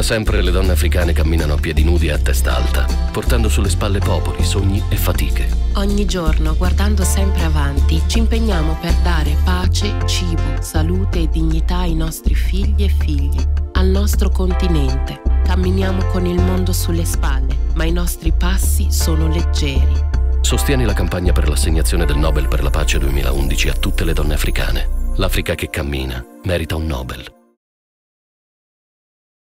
Da sempre le donne africane camminano a piedi nudi e a testa alta, portando sulle spalle popoli, sogni e fatiche. Ogni giorno, guardando sempre avanti, ci impegniamo per dare pace, cibo, salute e dignità ai nostri figli e figli, al nostro continente. Camminiamo con il mondo sulle spalle, ma i nostri passi sono leggeri. Sostieni la campagna per l'assegnazione del Nobel per la pace 2011 a tutte le donne africane. L'Africa che cammina merita un Nobel.